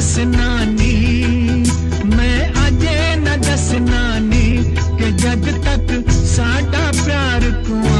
ਦੱਸਣਾ ਨੀ ਮੈਂ ਅਜੇ ਨਾ ਦੱਸਣਾ ਨੀ ਕਿ ਜਦ ਤੱਕ ਸਾਡਾ ਪਿਆਰ ਕੁਆਰਾ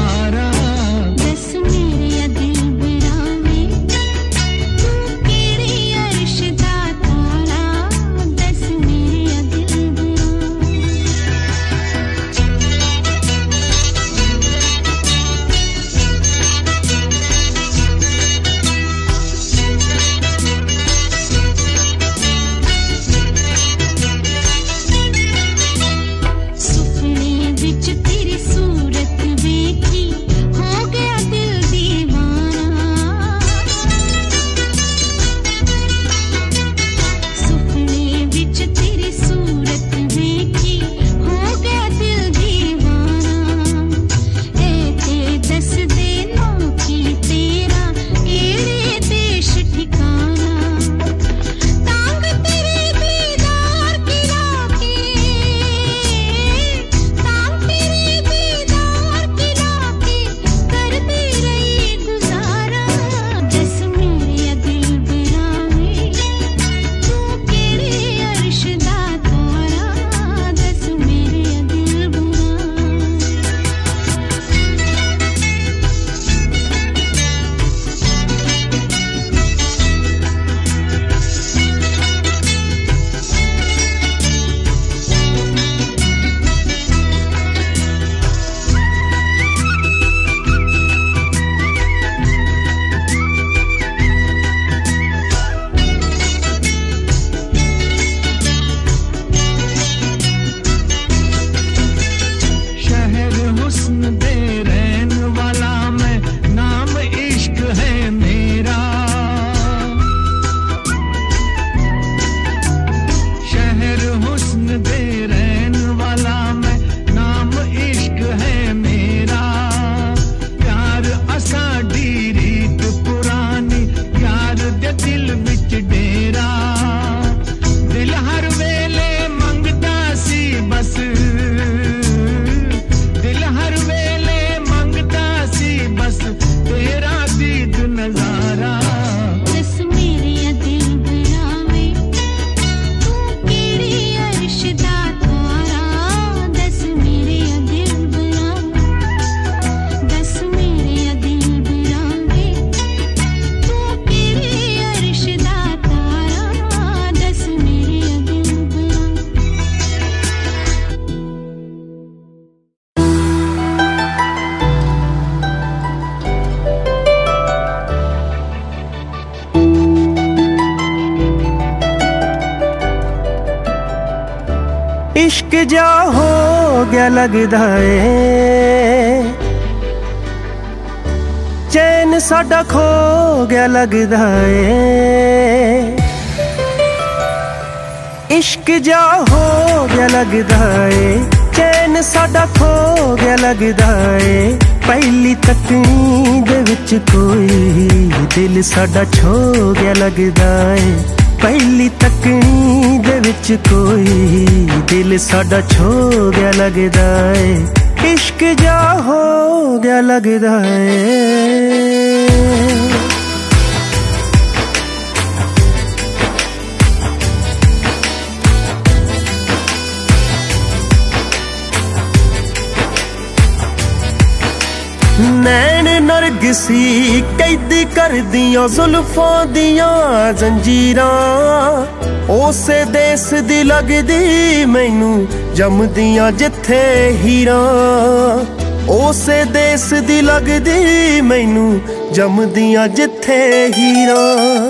ਇੱਕ ਜਾ ਹੋ ਗਿਆ ਲੱਗਦਾ ਏ। ਚੈਨ ਸਾਡਾ ਖੋ ਗਿਆ ਲੱਗਦਾ ਏ। ਇਸ਼ਕ ਜਾ ਹੋ ਗਿਆ ਲੱਗਦਾ ਏ। ਚੈਨ ਸਾਡਾ ਖੋ ਗਿਆ ਲੱਗਦਾ ਏ। ਪਹਿਲੀ ਤਕਨੀ ਦੇ ਵਿੱਚ ਕੋਈ ਦਿਲ ਸਾਡਾ ਛੋ ਗਿਆ ਲੱਗਦਾ ਏ। ਪਹਿਲੀ ਤੱਕਣੀ ਦੇ ਵਿੱਚ ਕੋਈ ਦਿਲ ਸਾਡਾ ਛੋ ਗਿਆ ਲੱਗਦਾ ਏ। ਇਸ਼ਕ ਜਾ ਹੋ ਗਿਆ ਲੱਗਦਾ ਏ। ਨੈਣ ਨਰਗਸੀ ਕੈਦ ਕਰਦੀਆਂ ਜ਼ੁਲਫਾਂ ਦੀਆਂ ਜ਼ੰਜੀਰਾਂ। ਉਸੇ ਦੇਸ ਦੀ ਲੱਗਦੀ ਮੈਨੂੰ ਜੰਮਦੀਆਂ ਜਿੱਥੇ ਹੀਰਾਂ। ਉਸੇ ਦੇਸ ਦੀ ਲੱਗਦੀ ਮੈਨੂੰ ਜੰਮਦੀਆਂ ਜਿੱਥੇ ਹੀਰਾਂ।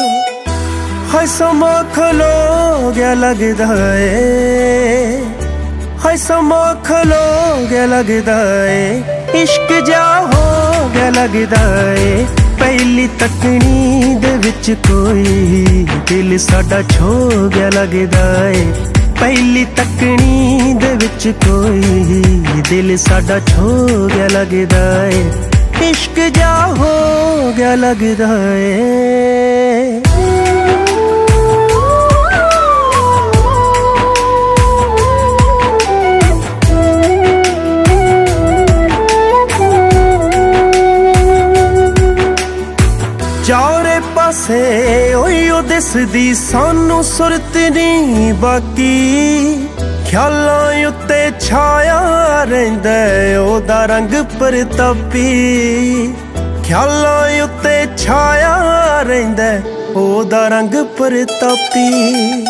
ਹਾਏ ਸਮਾਂ ਖਲੋ ਗਿਆ ਲੱਗਦਾ ਏ। ਹਾਏ ਸਮਾਂ ਖਲੋ ਗਿਆ ਲੱਗਦਾ ਏ, ਇਸ਼ਕ ਜਾ ਹੋ ਗਿਆ ਲੱਗਦਾ ਏ। ਪਹਿਲੀ ਤੱਕਣੀ ਦੇ ਵਿੱਚ ਕੋਈ ਦਿਲ ਸਾਡਾ ਛੋ ਗਿਆ ਲੱਗਦਾ ਏ। ਪਹਿਲੀ ਤੱਕਣੀ ਦੇ ਵਿੱਚ ਕੋਈ ਦਿਲ ਸਾਡਾ ਛੋ ਗਿਆ ਲੱਗਦਾ ਏ। ਇਸ਼ਕ ਜਾ ਹੋ ਗਿਆ ਲੱਗਦਾ ਏ। ਚਾਰੇ ਪਾਸੇ ਦਿਸਦੀ ਦੀ ਸਾਨੂੰ ਸੁਰਤ ਨਹੀਂ ਬਾਕੀ। ਖਿਆਲਾਂ ਉੱਤੇ ਛਾਇਆ ਰਹਿੰਦਾ ਉਹਦਾ ਰੰਗ ਪ੍ਰਤਾਪੀ। ਖਿਆਲਾਂ ਉੱਤੇ ਛਾਇਆ ਰਹਿੰਦਾ ਉਹਦਾ ਰੰਗ ਪ੍ਰਤਾਪੀ।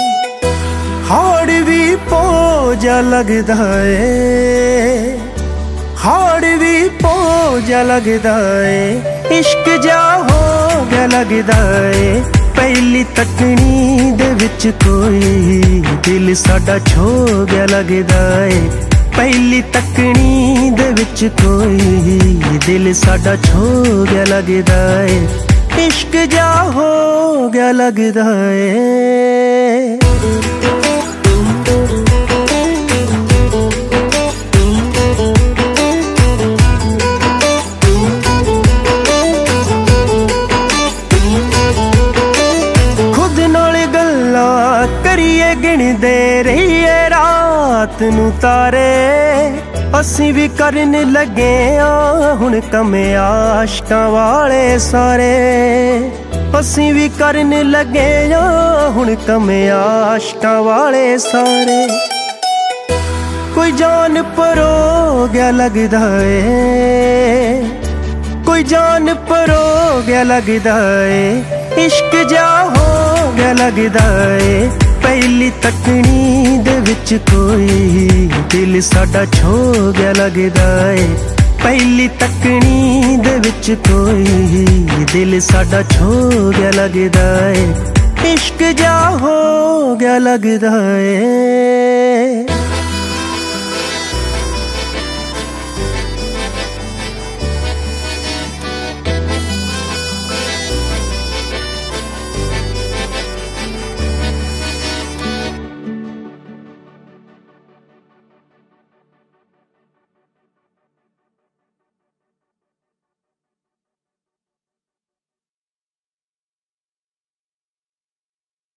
ਹਾੜ ਵੀ ਪੋਜਾ ਲੱਗਦਾ ਏ, ਹਾੜ ਵੀ ਪੋਜਾ ਲੱਗਦਾ ਏ, ਇਸ਼ਕ ਜਾ ਹੋ ਲੱਗਦਾ ਏ। ਪਹਿਲੀ ਤੱਕਣੀ ਦੇ ਵਿੱਚ ਕੋਈ ਦਿਲ ਸਾਡਾ ਛੋ ਗਿਆ ਲੱਗਦਾ ਏ। ਪਹਿਲੀ ਤੱਕਣੀ ਦੇ ਵਿੱਚ ਕੋਈ ਦਿਲ ਸਾਡਾ ਛੋ ਗਿਆ ਲੱਗਦਾ ਏ। ਇਸ਼ਕ ਜਾ ਹੋ ਗਿਆ ਲੱਗਦਾ ਏ। ਰਾਤ ਨੂੰ ਤਾਰੇ ਅਸੀਂ ਵੀ ਕਰਨ ਲੱਗੇ ਆ ਹੁਣ ਕਮੇ ਆਸ਼ਕਾਂ ਵਾਲੇ ਸਾਰੇ ਅਸੀਂ ਵੀ ਕਰਨ ਲੱਗੇ ਆ ਹੁਣ ਕਮੇ ਆਸ਼ਕਾਂ ਵਾਲੇ ਸਾਰੇ ਕੋਈ ਜਾਨ ਪਰੋ ਗਿਆ ਲੱਗਦਾ ਏ। ਕੋਈ ਜਾਨ ਪਰੋ ਗਿਆ ਲੱਗਦਾ ਏ। ਇਸ਼ਕ ਜਾ ਹੋ ਗਿਆ ਲੱਗਦਾ ਏ। ਪਹਿਲੀ ਤੱਕਣੀ ਦੇ ਵਿੱਚ ਕੋਈ ਦਿਲ ਸਾਡਾ ਛੋ ਗਿਆ ਲੱਗਦਾ ਏ। ਪਹਿਲੀ ਤੱਕਣੀ ਦੇ ਵਿੱਚ ਕੋਈ ਦਿਲ ਸਾਡਾ ਛੋ ਗਿਆ ਲੱਗਦਾ ਏ। ਇਸ਼ਕ ਜਾ ਹੋ ਗਿਆ ਲੱਗਦਾ ਏ।